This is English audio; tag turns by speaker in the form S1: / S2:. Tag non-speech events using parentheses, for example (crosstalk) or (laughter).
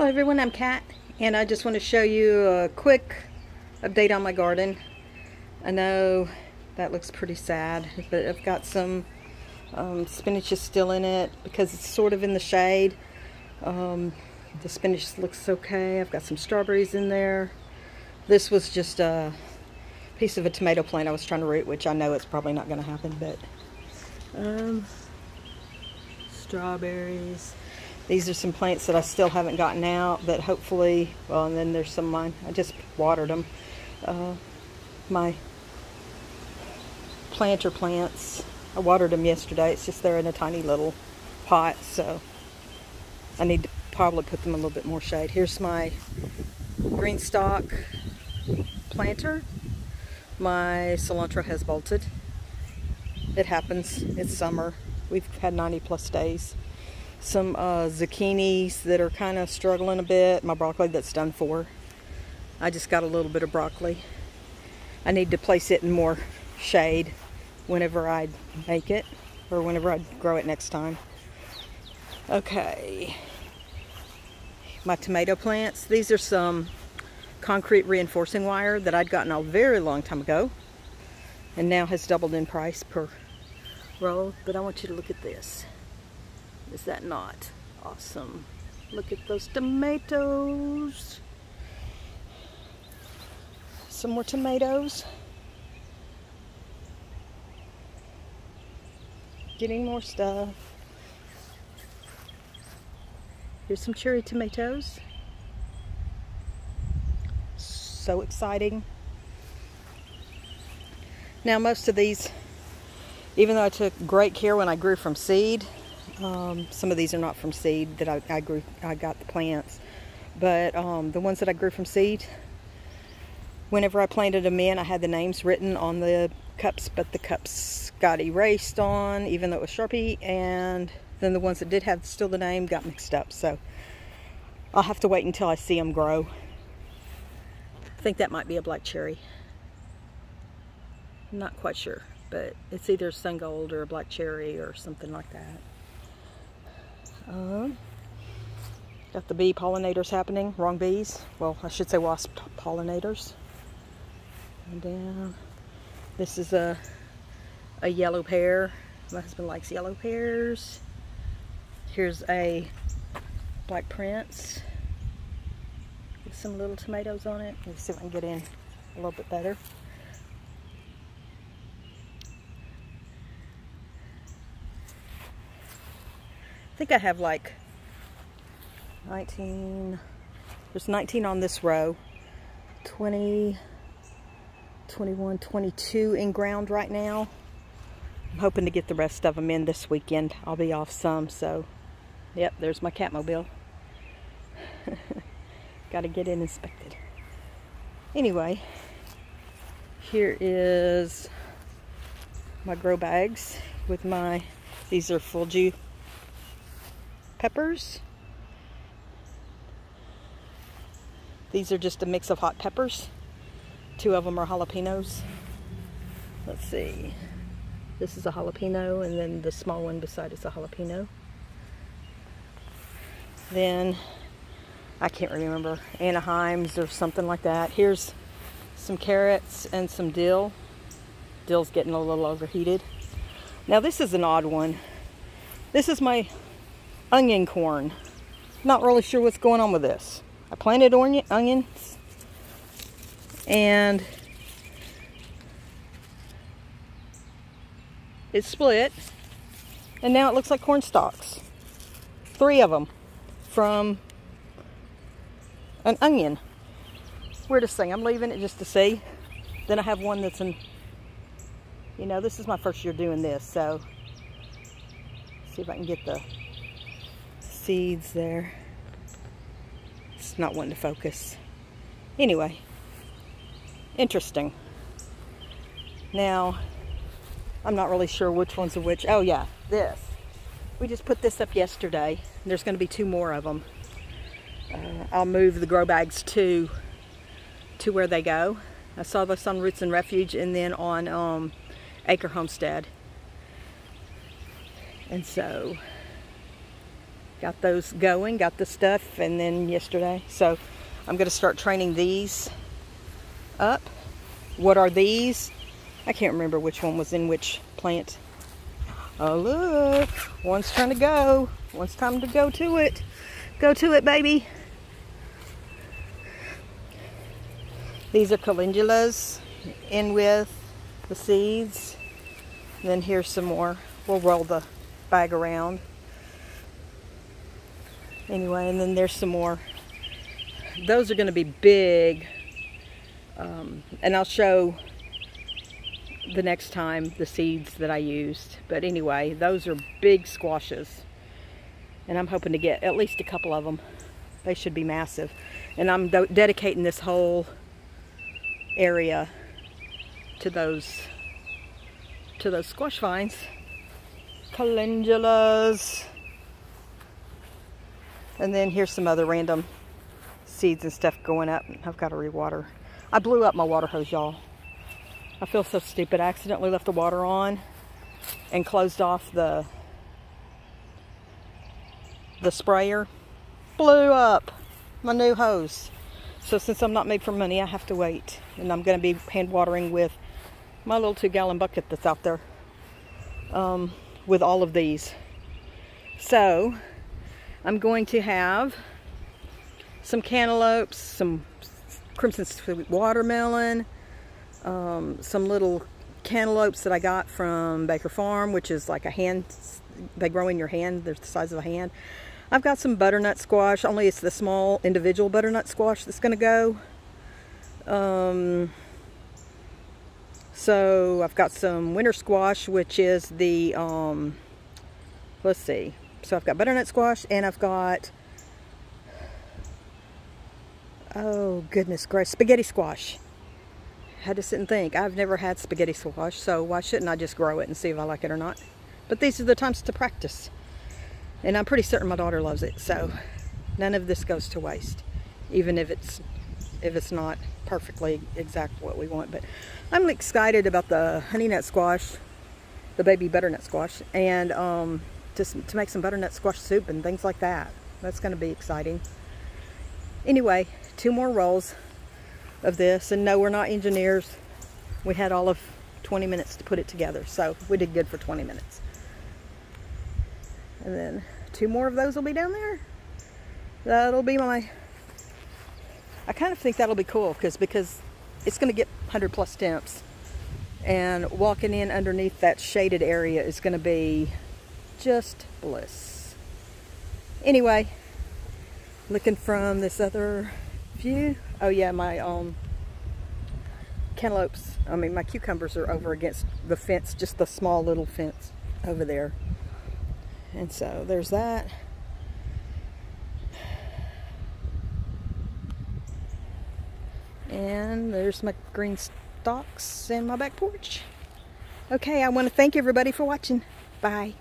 S1: Hello everyone, I'm Kat and I just want to show you a quick update on my garden. I know that looks pretty sad, but I've got some um, spinach is still in it because it's sort of in the shade. Um, the spinach looks okay. I've got some strawberries in there. This was just a piece of a tomato plant I was trying to root, which I know it's probably not going to happen, but um, strawberries. These are some plants that I still haven't gotten out that hopefully, well, and then there's some mine. I just watered them. Uh, my planter plants, I watered them yesterday. It's just they're in a tiny little pot, so I need to probably put them a little bit more shade. Here's my GreenStalk planter. My cilantro has bolted. It happens. It's summer. We've had 90 plus days some uh, zucchinis that are kind of struggling a bit. My broccoli that's done for. I just got a little bit of broccoli. I need to place it in more shade whenever I make it or whenever I grow it next time. Okay. My tomato plants. These are some concrete reinforcing wire that I'd gotten a very long time ago and now has doubled in price per roll. But I want you to look at this. Is that not awesome? Look at those tomatoes. Some more tomatoes. Getting more stuff. Here's some cherry tomatoes. So exciting. Now most of these, even though I took great care when I grew from seed, um, some of these are not from seed that I, I grew. I got the plants, but um, the ones that I grew from seed, whenever I planted them in, I had the names written on the cups, but the cups got erased on, even though it was Sharpie, and then the ones that did have still the name got mixed up. So I'll have to wait until I see them grow. I think that might be a black cherry. I'm not quite sure, but it's either sun gold or a black cherry or something like that. Uh, got the bee pollinators happening. Wrong bees. Well, I should say wasp pollinators. And down. This is a a yellow pear. My husband likes yellow pears. Here's a black prince with some little tomatoes on it. Let's see if I can get in a little bit better. Think I have like 19, there's 19 on this row, 20, 21, 22 in ground right now. I'm hoping to get the rest of them in this weekend. I'll be off some, so yep, there's my catmobile. (laughs) Got to get it inspected. Anyway, here is my grow bags with my, these are full juice peppers. These are just a mix of hot peppers. Two of them are jalapenos. Let's see. This is a jalapeno and then the small one beside is a jalapeno. Then, I can't remember, Anaheim's or something like that. Here's some carrots and some dill. Dill's getting a little overheated. Now this is an odd one. This is my onion corn. Not really sure what's going on with this. I planted onion, onions and it split and now it looks like corn stalks. Three of them from an onion. Weirdest thing, I'm leaving it just to see. Then I have one that's in, you know, this is my first year doing this, so see if I can get the seeds there. It's not wanting to focus. Anyway, interesting. Now, I'm not really sure which one's of which. Oh yeah, this. We just put this up yesterday. There's going to be two more of them. Uh, I'll move the grow bags to to where they go. I saw this on Roots and Refuge and then on um, Acre Homestead. And so got those going, got the stuff, and then yesterday. So I'm going to start training these up. What are these? I can't remember which one was in which plant. Oh, look. One's trying to go. One's time to go to it. Go to it, baby. These are calendulas in with the seeds. then here's some more. We'll roll the bag around. Anyway, and then there's some more. Those are going to be big. Um, and I'll show the next time the seeds that I used. But anyway, those are big squashes. And I'm hoping to get at least a couple of them. They should be massive. And I'm dedicating this whole area to those to those squash vines. Calendulas. And then here's some other random seeds and stuff going up. I've got to rewater. I blew up my water hose, y'all. I feel so stupid. I accidentally left the water on and closed off the the sprayer. Blew up my new hose. So since I'm not made for money, I have to wait. And I'm going to be hand watering with my little two gallon bucket that's out there um, with all of these. So I'm going to have some cantaloupes, some crimson sweet watermelon, um, some little cantaloupes that I got from Baker Farm, which is like a hand, they grow in your hand, they're the size of a hand. I've got some butternut squash, only it's the small individual butternut squash that's going to go. Um, so I've got some winter squash, which is the, um, let's see. So I've got butternut squash and I've got, oh goodness gracious, spaghetti squash. Had to sit and think. I've never had spaghetti squash, so why shouldn't I just grow it and see if I like it or not? But these are the times to practice. And I'm pretty certain my daughter loves it, so none of this goes to waste, even if it's if it's not perfectly exact what we want. But I'm excited about the honey nut squash, the baby butternut squash, and um, just to make some butternut squash soup and things like that. That's going to be exciting. Anyway, two more rolls of this. And no, we're not engineers. We had all of 20 minutes to put it together. So we did good for 20 minutes. And then two more of those will be down there. That'll be my, I kind of think that'll be cool because because it's going to get 100 plus temps. And walking in underneath that shaded area is going to be just bliss. Anyway, looking from this other view. Oh yeah, my um, cantaloupes, I mean my cucumbers are over against the fence, just the small little fence over there. And so there's that. And there's my green stalks and my back porch. Okay, I want to thank everybody for watching. Bye.